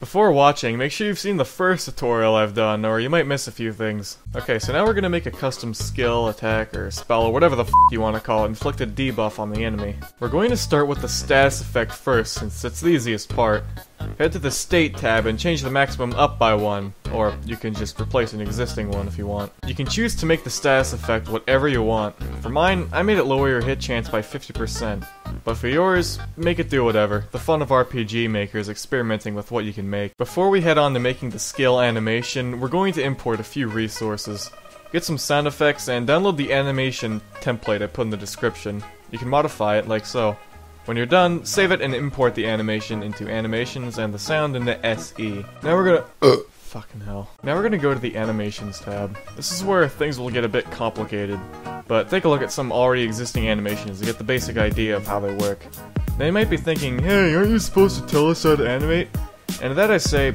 Before watching, make sure you've seen the first tutorial I've done, or you might miss a few things. Okay, so now we're gonna make a custom skill, attack, or spell, or whatever the f you want to call it, inflict a debuff on the enemy. We're going to start with the status effect first, since it's the easiest part. Head to the State tab and change the maximum up by one, or you can just replace an existing one if you want. You can choose to make the status effect whatever you want. For mine, I made it lower your hit chance by 50%. But for yours, make it do whatever. The fun of RPG Maker is experimenting with what you can make. Before we head on to making the skill animation, we're going to import a few resources. Get some sound effects and download the animation template I put in the description. You can modify it like so. When you're done, save it and import the animation into animations and the sound into SE. Now we're gonna- uh. Fucking hell. Now we're gonna go to the animations tab. This is where things will get a bit complicated, but take a look at some already existing animations to get the basic idea of how they work. Now you might be thinking, hey, aren't you supposed to tell us how to animate? And to that I say,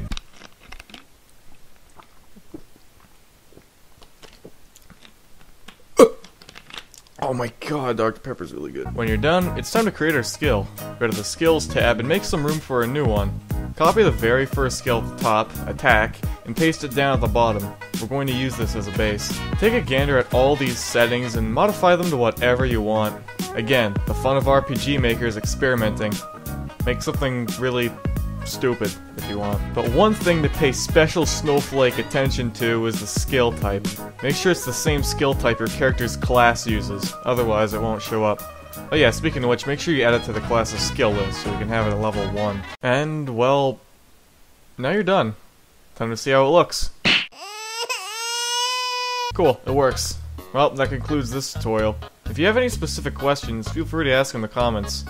Oh my god, Dr. Pepper's really good. When you're done, it's time to create our skill. Go to the Skills tab and make some room for a new one. Copy the very first skill at the top, Attack, and paste it down at the bottom. We're going to use this as a base. Take a gander at all these settings and modify them to whatever you want. Again, the fun of RPG Maker is experimenting. Make something really stupid if you want. But one thing to pay special snowflake attention to is the skill type. Make sure it's the same skill type your character's class uses, otherwise it won't show up. Oh yeah, speaking of which, make sure you add it to the class's skill list so we can have it at level 1. And, well, now you're done. Time to see how it looks. Cool, it works. Well, that concludes this tutorial. If you have any specific questions, feel free to ask in the comments.